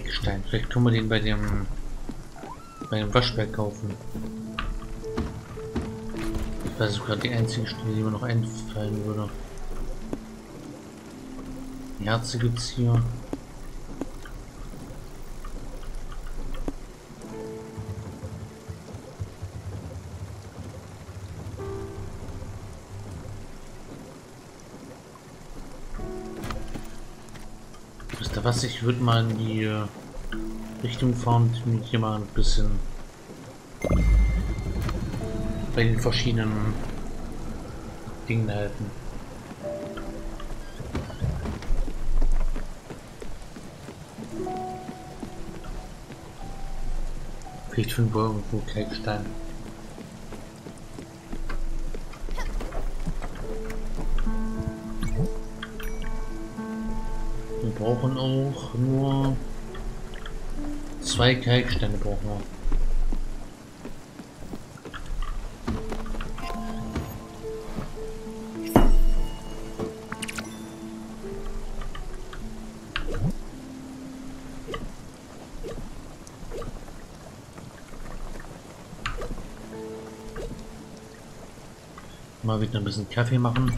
Kalkstein. Vielleicht können wir den bei dem bei dem Waschberg kaufen. Das ist sogar die einzige Stelle, die mir noch einfallen würde. Herze gibt's hier. Was? Ich würde mal in die äh, Richtung fahren und mich hier mal ein bisschen bei den verschiedenen Dingen halten. Vielleicht finden wir irgendwo Kalkstein. Brauchen auch nur zwei Kalksteine brauchen wir. Mal wieder ein bisschen Kaffee machen.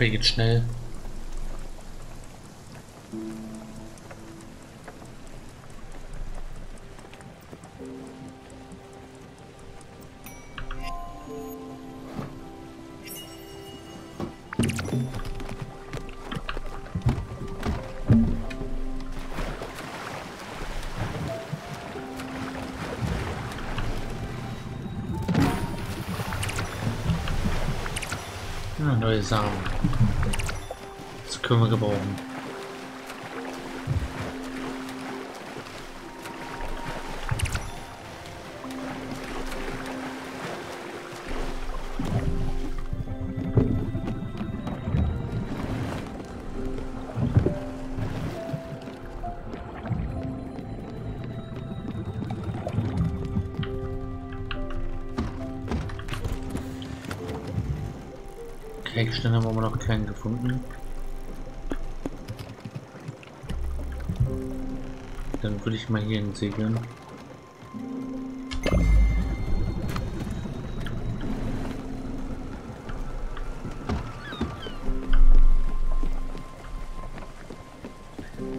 Kaffee geht schnell. Neue Samen. Können wir gebrauchen. Kalkstein haben wir noch keinen gefunden. Mal hier segeln.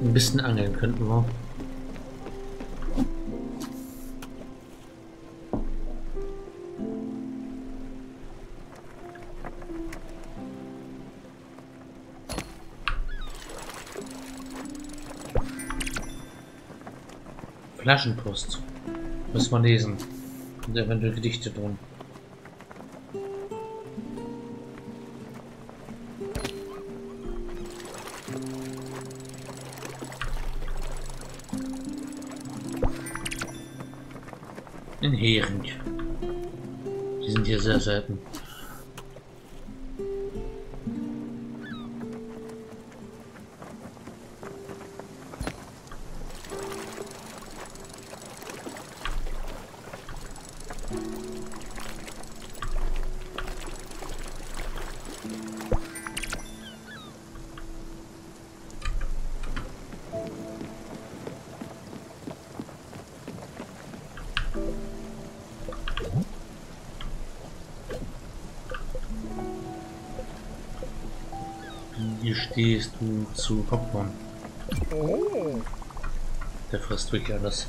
Ein bisschen angeln könnten wir. Flaschenpost. Müssen wir lesen. Und eventuell Gedichte drin. Ein Hering. Die sind hier sehr selten. Wie stehst du zu Popcorn? Oh. Der frisst wirklich alles.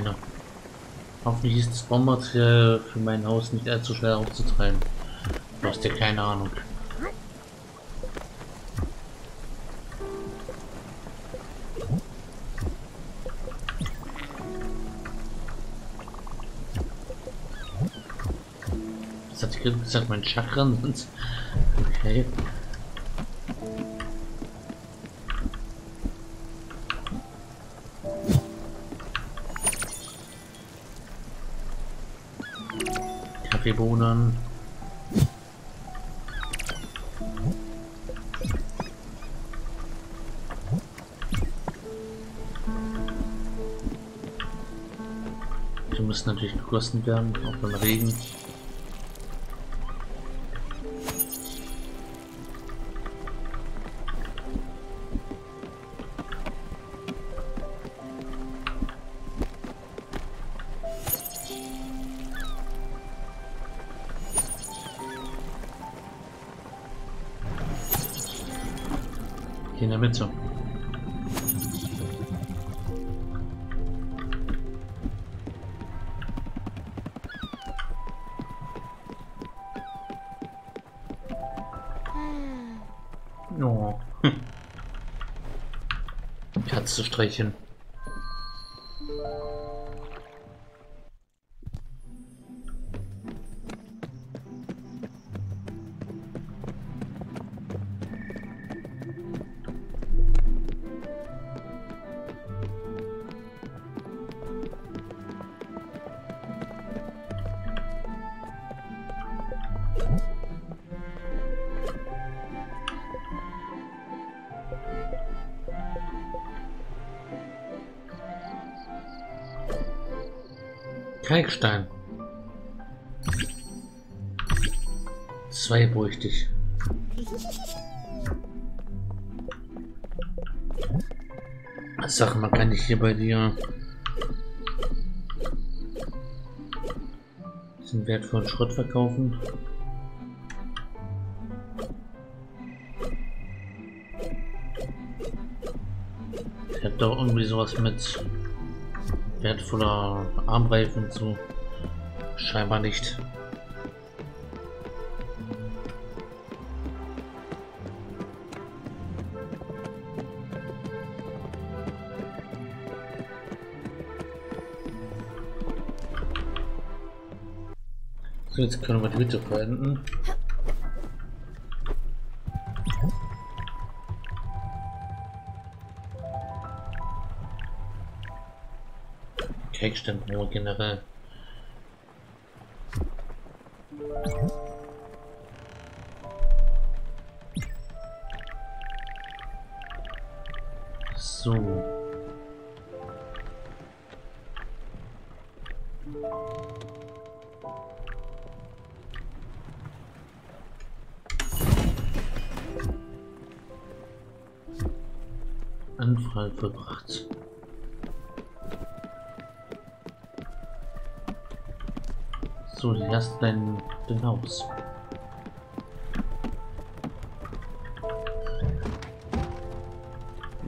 Nimm es nicht. Du hast nur eine. Hoffentlich ist das Baumaterial für mein Haus nicht allzu schwer aufzutreiben. Du hast ja keine Ahnung. Das hat gesagt, mein sind. Okay. Kaffeebohnen. Die müssen natürlich gegossen werden, auch beim Regen. Katze Kalkstein. Zwei bräuchte ich. Sag mal, kann ich hier bei dir diesen wertvollen Schrott verkaufen? Ich hab doch irgendwie sowas mit wertvoller Armreifen so. Scheinbar nicht. So, jetzt können wir die Hütte verwenden. Cake nur generell. So. Anfall verbracht. So, erst dein, dein Haus.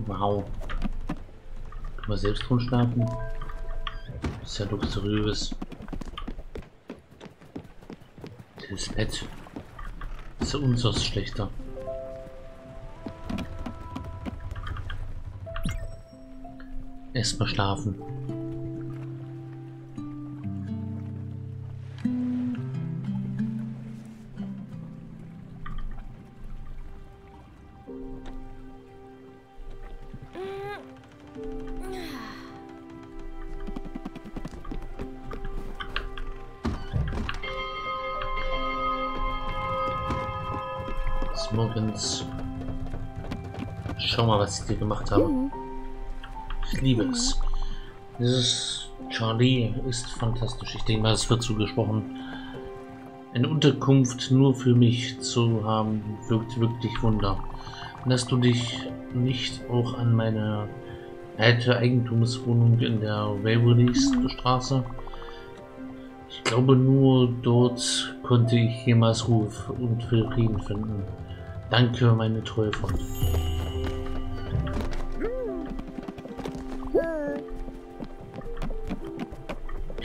Wow. Kann man selbst drin schlafen? Das ist ja luxuriös. Das Bett. Ist ja unseres schlechter. Erstmal schlafen. Gemacht habe. Ich liebe es. Dieses Charlie ist fantastisch. Ich denke mal, es wird zugesprochen. Eine Unterkunft nur für mich zu haben, wirkt wirklich Wunder. Dass du dich nicht auch an meine alte Eigentumswohnung in der Waverleys Straße. Ich glaube, nur dort konnte ich jemals Ruhe und Frieden finden. Danke, meine treue Freundin.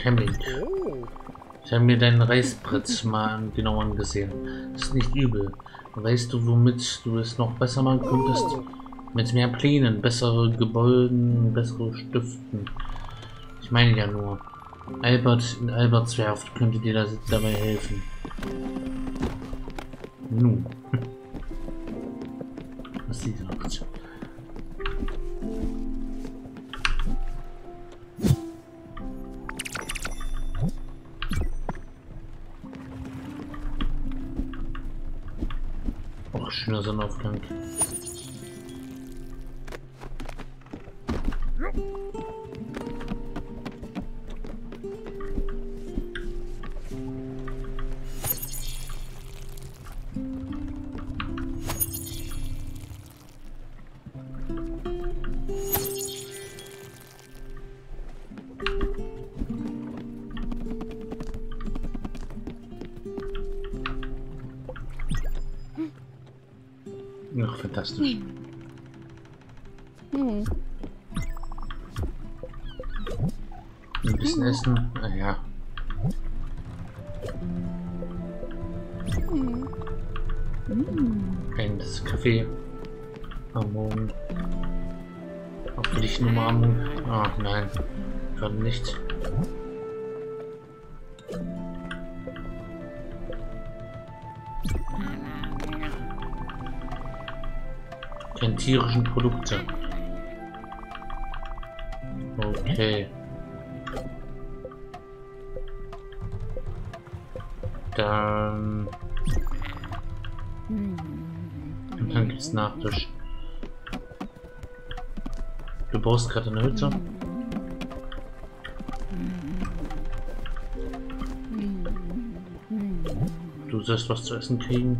Camping. Oh. Ich habe mir deinen Reißbretz mal genau angesehen. Ist nicht übel. Weißt du, womit du es noch besser machen könntest? Mit mehr Plänen, bessere Gebäuden, bessere Stiften. Ich meine ja nur. Albert in Alberts Werft könnte dir das dabei helfen. Nun. Was sie sagt. Schöner Sonnenaufgang. Ein bisschen essen. Ah ja. Ein Kaffee. Am Morgen. Auch für dich eine Umarmung. Ah, nein. Gerade nicht. Keine tierischen Produkte. Okay. Dann. Und dann gibt's Nachtisch. Du baust gerade eine Hütte. Du sollst was zu essen kriegen.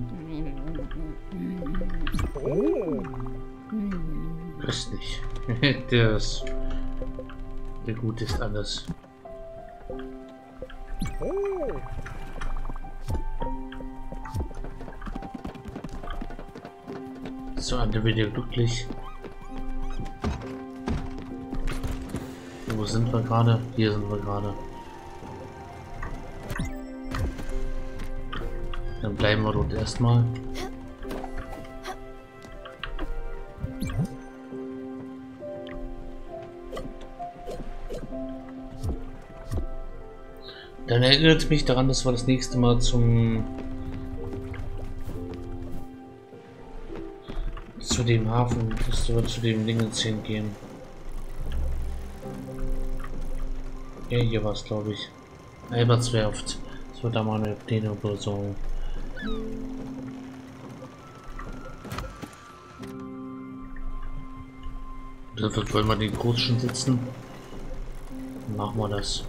Köstlich. das. Der Gut ist alles. Alle wieder glücklich. Wo sind wir gerade? Hier sind wir gerade. Dann bleiben wir dort erstmal. Dann erinnert mich daran, dass wir das nächste Mal zum dem Hafen, dass wir zu dem Dingens hingehen. Ja, hier war es, glaube ich. Albertswerft. Das wird da mal eine Pläne besorgen. Dann wird wollen wir den Großschen sitzen. Machen wir das.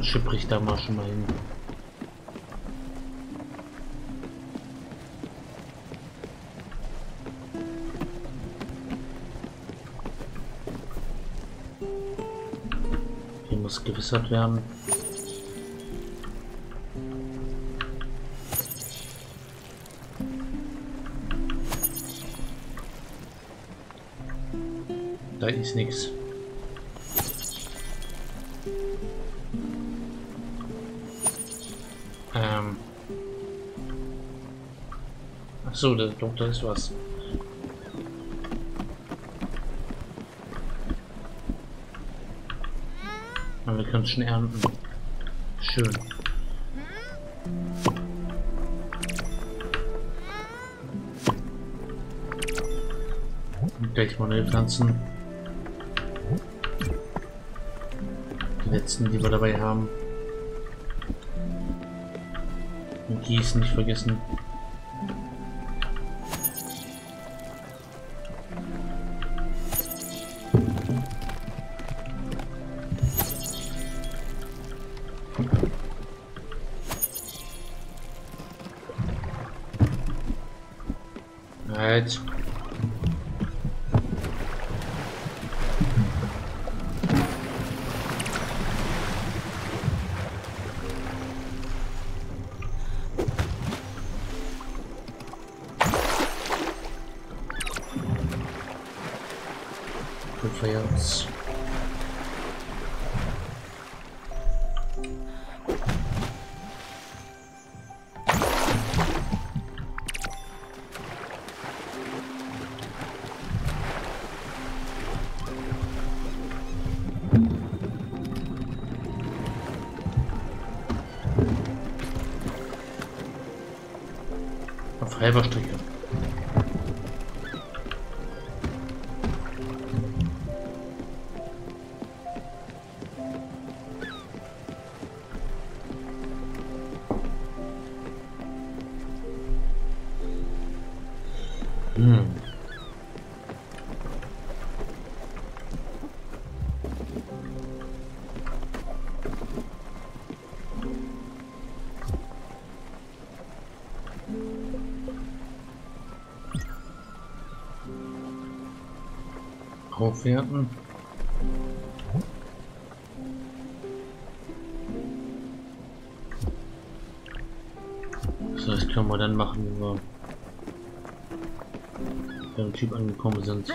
Dann schippere ich da mal schon mal hin. Hier muss gewissert werden. Da ist nichts. Ähm. Ach so, da, doch, da ist was. Aber wir können schon ernten. Schön. Und gleich mal neue Pflanzen. Die letzten, die wir dabei haben. Gießen nicht vergessen. Right. Auf halber Strecke. Hm. So, das können wir dann machen, wenn wir beim Typ angekommen sind.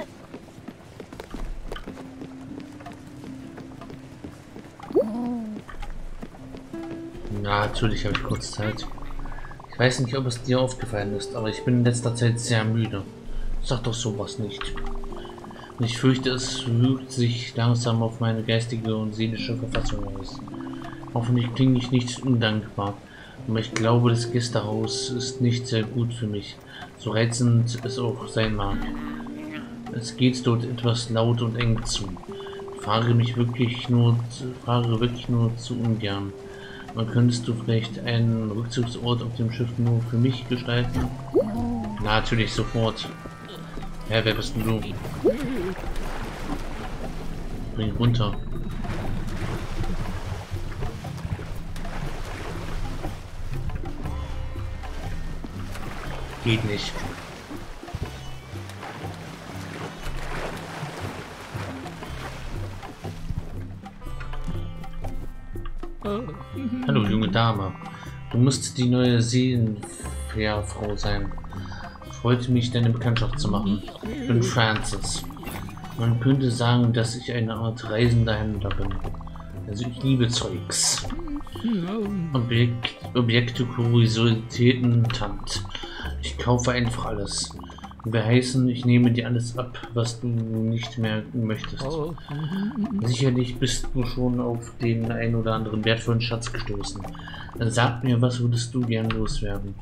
Na, natürlich habe ich kurz Zeit. Ich weiß nicht, ob es dir aufgefallen ist, aber ich bin in letzter Zeit sehr müde. Sag doch sowas nicht. Ich fürchte, es wirkt sich langsam auf meine geistige und seelische Verfassung aus. Hoffentlich klinge ich nicht undankbar, aber ich glaube, das Gästehaus ist nicht sehr gut für mich, so reizend es auch sein mag. Es geht dort etwas laut und eng zu. Ich fahre mich wirklich nur, fahre wirklich nur zu ungern. Man könntest du vielleicht einen Rückzugsort auf dem Schiff nur für mich gestalten? Na, natürlich sofort. Ja, wer bist denn du? Bring runter. Geht nicht. Hallo, junge Dame. Du musst die neue Seelenfährfrau sein. Freut mich, deine Bekanntschaft zu machen. Ich bin Francis. Man könnte sagen, dass ich eine Art reisender Händler bin. Also ich liebe Zeugs. Objekt, Objekte, Kuriositäten, Tant. Ich kaufe einfach alles. Wir heißen, ich nehme dir alles ab, was du nicht mehr möchtest. Sicherlich bist du schon auf den ein oder anderen wertvollen Schatz gestoßen. Dann sag mir, was würdest du gern loswerden?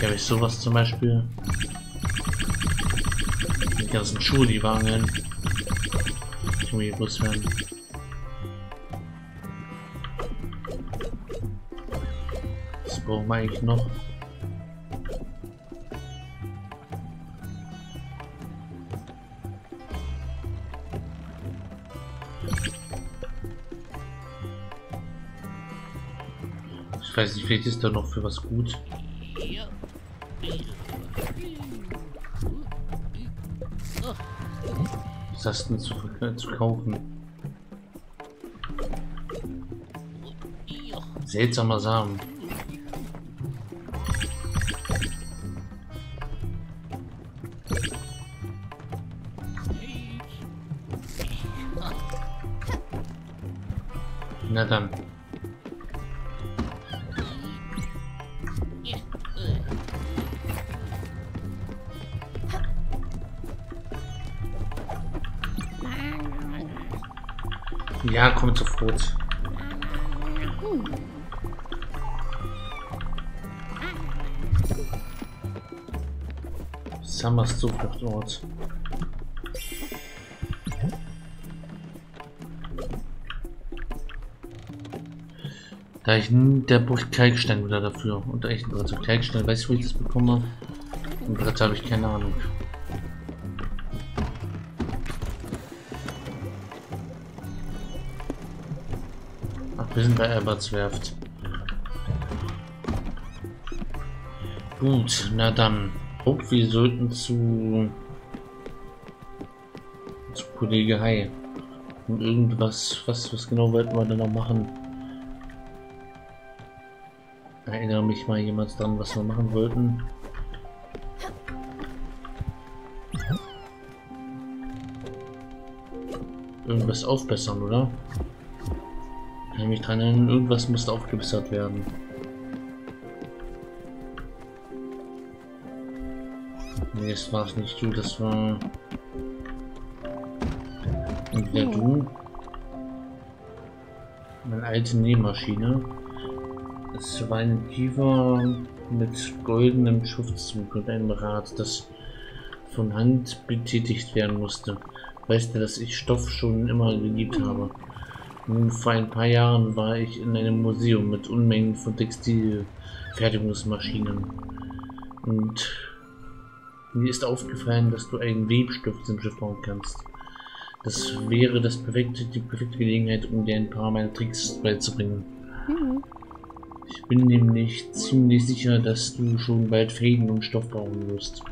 Habe ich sowas zum Beispiel? Die ganzen Schuhe, die waren irgendwie loswerden. Was brauchen wir eigentlich noch? Ich weiß nicht, vielleicht ist da noch für was gut. Denn zu, zu kaufen? Seltsamer Samen. Na dann. Ja, kommt sofort. Summers Zufluchtort. Da ich der braucht Kalkstein wieder dafür und echt ein Brett. Kalkstein, weiß ich, wo ich das bekomme. Ein Brett habe ich keine Ahnung. wir sind bei Alberts Werft. Gut, na dann. Oh, wir sollten zu... zu Kollege Hai. Und irgendwas, was, was genau wollten wir denn noch machen? Erinnere mich mal jemals dran, was wir machen wollten. Irgendwas aufbessern, oder? Kann ich mich dran erinnern, irgendwas musste aufgebessert werden. Nee, das war es nicht du, das war... Entweder du... Meine alte Nähmaschine. Es war ein Kiefer mit goldenem Schriftzug und einem Rad, das von Hand betätigt werden musste. Weißt du, dass ich Stoff schon immer geliebt habe? Nun, vor ein paar Jahren war ich in einem Museum mit Unmengen von Textilfertigungsmaschinen. Und mir ist aufgefallen, dass du einen Webstift zum Schiff bauen kannst. Das wäre das perfekte, die perfekte Gelegenheit, um dir ein paar meiner Tricks beizubringen. Mhm. Ich bin nämlich ziemlich sicher, dass du schon bald Fäden und Stoff bauen wirst.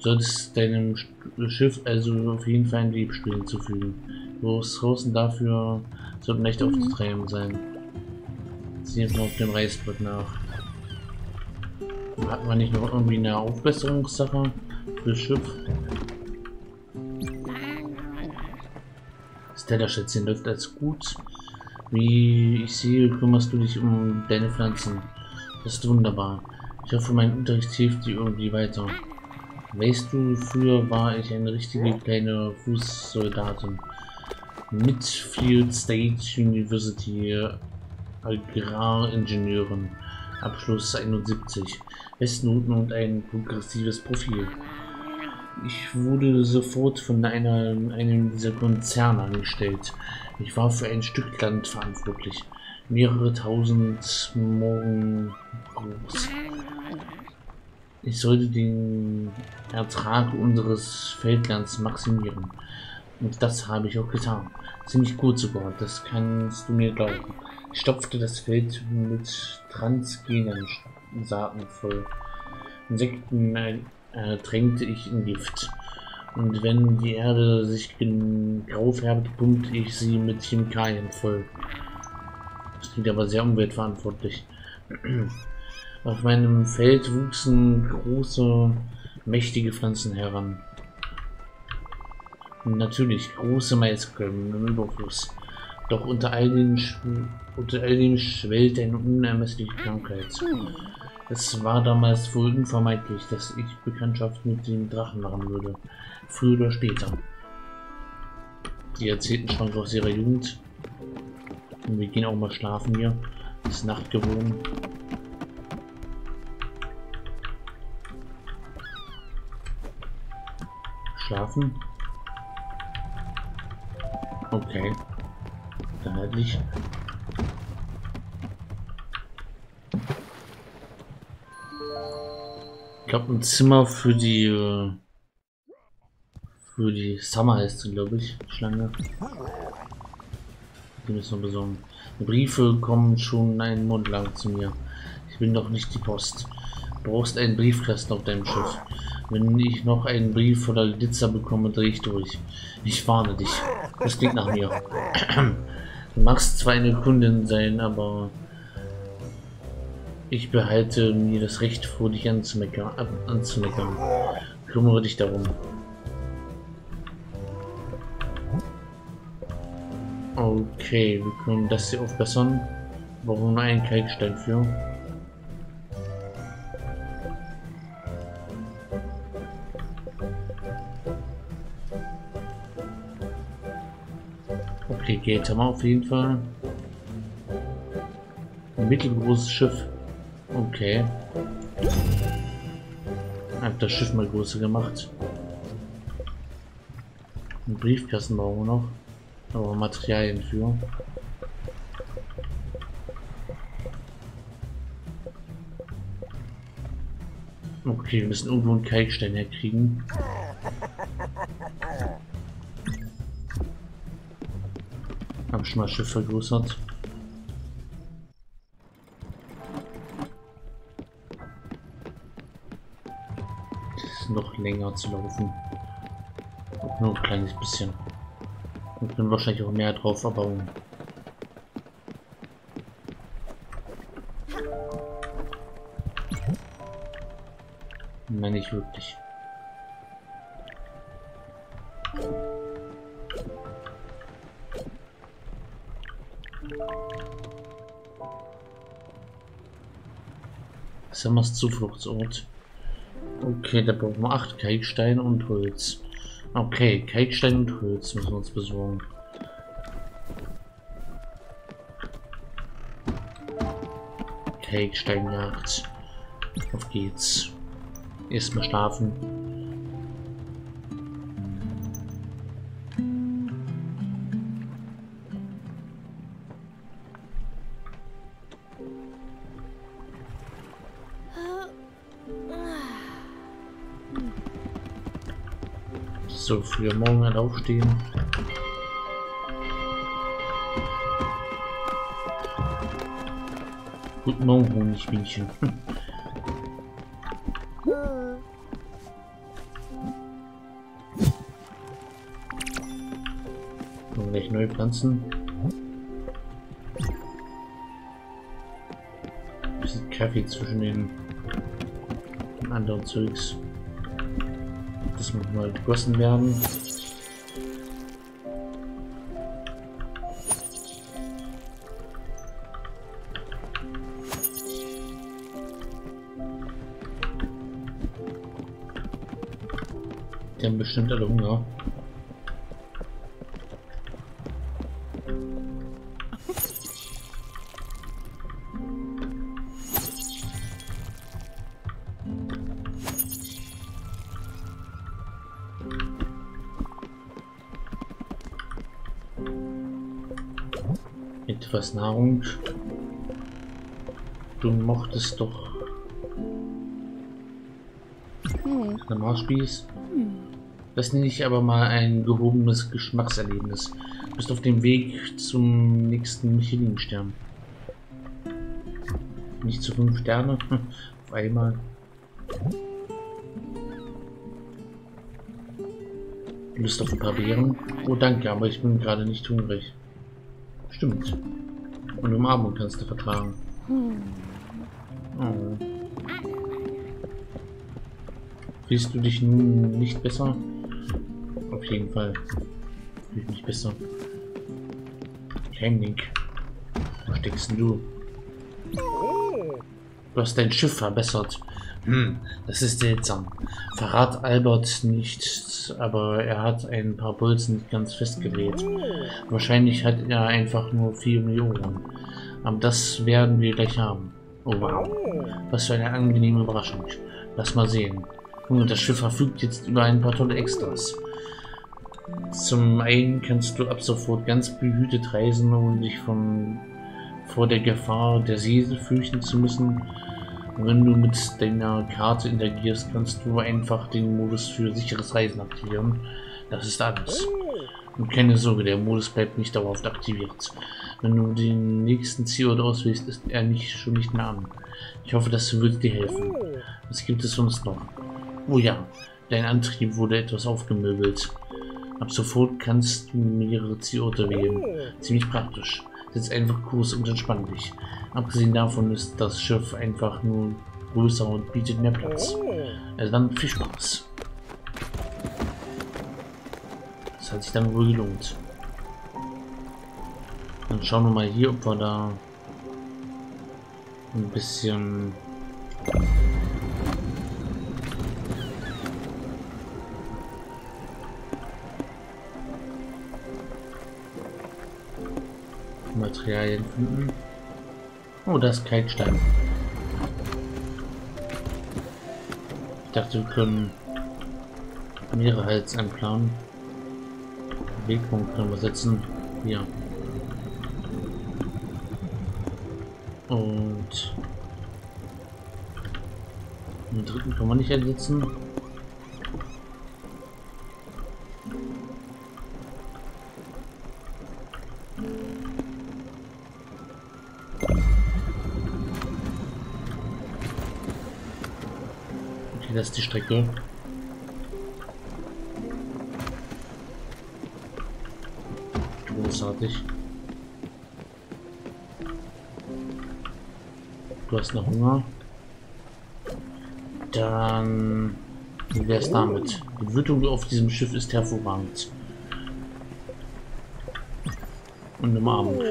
Solltest deinem Schiff also auf jeden Fall ein Webspiel hinzufügen. Ressourcen dafür sollten nicht mhm. aufzutreiben sein. Ziehen wir auf dem Reißbrett nach. Hat man nicht noch irgendwie eine Aufbesserungssache für das Schiff? Stella-Schätzchen läuft als gut. Wie ich sehe, kümmerst du dich um deine Pflanzen. Das ist wunderbar. Ich hoffe, mein Unterricht hilft dir irgendwie weiter. Weißt du, früher war ich eine richtige kleine Fußsoldatin. Mitfield State University Agraringenieurin. Abschluss 71. Bestnoten und ein progressives Profil. Ich wurde sofort von einer, einem dieser Konzerne angestellt. Ich war für ein Stück Land verantwortlich. Mehrere tausend Morgen groß. Ich sollte den Ertrag unseres Feldlands maximieren. Und das habe ich auch getan. Ziemlich gut sogar, das kannst du mir glauben. Ich stopfte das Feld mit transgenen Saaten voll. Insekten äh, tränkte ich in Gift. Und wenn die Erde sich grau färbt, pumpte ich sie mit Chemikalien voll. Das klingt aber sehr umweltverantwortlich. Auf meinem Feld wuchsen große, mächtige Pflanzen heran. Natürlich große Maiskolben im Überfluss. Doch unter all, den unter all dem schwellt eine unermessliche Krankheit. Es war damals wohl unvermeidlich, dass ich Bekanntschaft mit dem Drachen machen würde. Früher oder später. Die erzählten schon aus ihrer Jugend. Und wir gehen auch mal schlafen hier. Es ist Nacht geworden. Schlafen. Okay. Dann halt nicht. Ich glaube ein Zimmer für die äh, für die Summer heißt sie, glaube ich, Schlange. Die müssen wir besorgen. Briefe kommen schon einen Monat lang zu mir. Ich bin doch nicht die Post. Du brauchst einen Briefkasten auf deinem Schiff. Wenn ich noch einen Brief von der Glitzer bekomme, drehe ich durch. Ich warne dich. Das klingt nach mir. Du magst zwar eine Kundin sein, aber ich behalte mir das Recht vor, dich anzumeckern. anzumeckern. Kümmere dich darum. Okay, wir können das hier aufbessern. Brauchen wir einen Kalkstein für. Okay, geht haben wir auf jeden Fall. Ein mittelgroßes Schiff. Okay. Hab das Schiff mal größer gemacht. Ein Briefkasten brauchen wir noch. Aber Materialien für. Okay, wir müssen irgendwo einen Kalkstein herkriegen. Mal Schiff vergrößert. Das ist noch länger zu laufen. nur ein kleines bisschen. Und können wahrscheinlich auch mehr drauf verbauen. Nein, nicht wirklich. Summers Zufluchtsort. Okay, da brauchen wir 8 Kalkstein und Holz. Okay, Kalkstein und Holz müssen wir uns besorgen. Kalksteinjagd. Auf geht's. Erstmal schlafen. So früh Morgen halt aufstehen. Guten Morgen, Honigbienchen. Noch gleich neue Pflanzen. Bisschen Kaffee zwischen den anderen Zeugs. Das muss mal gegossen werden. Die haben bestimmt alle Hunger. Etwas Nahrung. Du mochtest doch Hm. eine Marspieß. Das nenne ich aber mal ein gehobenes Geschmackserlebnis. Du bist auf dem Weg zum nächsten Michelin-Stern. Nicht zu fünf Sterne. auf einmal. Lust auf ein paar Beeren? Oh danke, aber ich bin gerade nicht hungrig. Stimmt. Und Umarmung kannst du vertragen. Oh. Fühlst du dich nun nicht besser? Auf jeden Fall. Fühle ich mich besser. Heimling. Wo steckst denn du? Du hast dein Schiff verbessert. Hm, das ist seltsam. Verrat Albert nicht, aber er hat ein paar Bolzen nicht ganz festgedreht. Wahrscheinlich hat er einfach nur viel um die Ohren. Aber das werden wir gleich haben. Oh wow. Was für eine angenehme Überraschung. Lass mal sehen. Nun, das Schiff verfügt jetzt über ein paar tolle Extras. Zum einen kannst du ab sofort ganz behütet reisen, ohne dich von, vor der Gefahr der See fürchten zu müssen. Wenn du mit deiner Karte interagierst, kannst du einfach den Modus für sicheres Reisen aktivieren. Das ist alles. Und keine Sorge, der Modus bleibt nicht dauerhaft aktiviert. Wenn du den nächsten Zielort auswählst, ist er nicht schon nicht mehr an. Ich hoffe, das wird dir helfen. Was gibt es sonst noch? Oh ja, dein Antrieb wurde etwas aufgemöbelt. Ab sofort kannst du mehrere Zielorte wählen. Ziemlich praktisch. Setz einfach Kurs und entspann dich. Abgesehen davon ist das Schiff einfach nur größer und bietet mehr Platz. Also dann viel Spaß. Das hat sich dann wohl gelohnt. Dann schauen wir mal hier, ob wir da ein bisschen Materialien finden. Oh, das ist Kalkstein. Ich dachte, wir können mehrere Hals einplanen. Wegpunkt können wir setzen. Hier. Und den dritten kann man nicht ersetzen. Das die Strecke. Großartig. Du hast noch Hunger. Dann wie wär's damit? Die Wirtung auf diesem Schiff ist hervorragend. Und umarmend.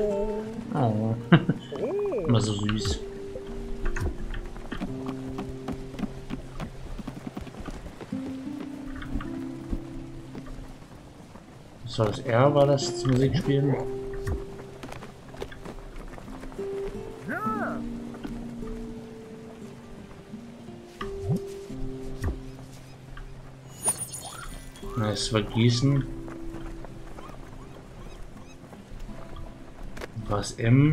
Oh. Immer so süß. Das war das R, war das Musik spielen? Es war Gießen. War es M?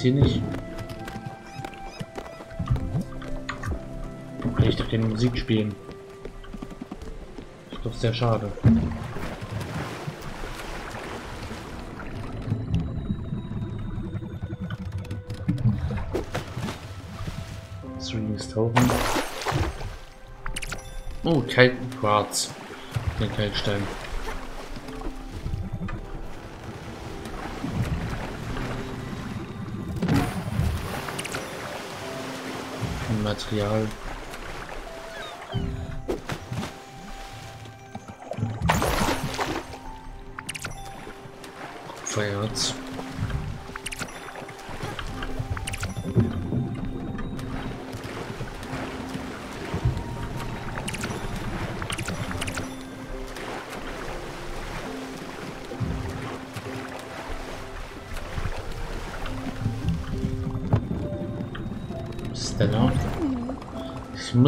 Das hier nicht. Kann ich doch keine Musik spielen. Ist doch sehr schade. Ist tauchen. Oh, kalten Quarz. Den Kalkstein. Material. Kupfererz.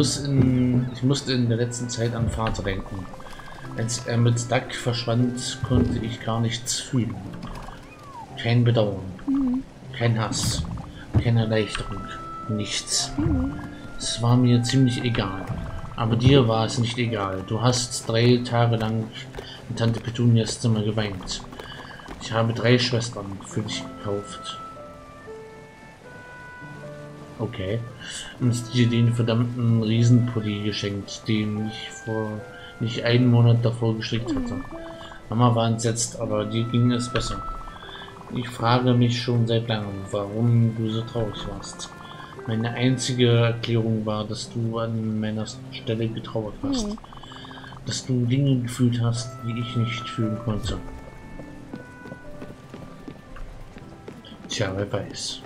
Muss in, ich musste in der letzten Zeit an Vater denken. Als er mit Duck verschwand, konnte ich gar nichts fühlen. Kein Bedauern, kein Hass, keine Erleichterung, nichts. Es war mir ziemlich egal. Aber dir war es nicht egal. Du hast drei Tage lang in Tante Petunias Zimmer geweint. Ich habe drei Schwestern für dich gekauft. Okay. Und dir den verdammten Riesenpulli geschenkt, den ich vor nicht einen Monat davor gestrickt hatte. Mama war entsetzt, aber dir ging es besser. Ich frage mich schon seit langem, warum du so traurig warst. Meine einzige Erklärung war, dass du an meiner Stelle getrauert hast. Dass du Dinge gefühlt hast, die ich nicht fühlen konnte. Tja, wer weiß.